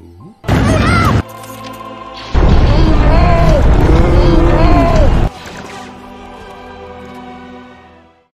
Ooh.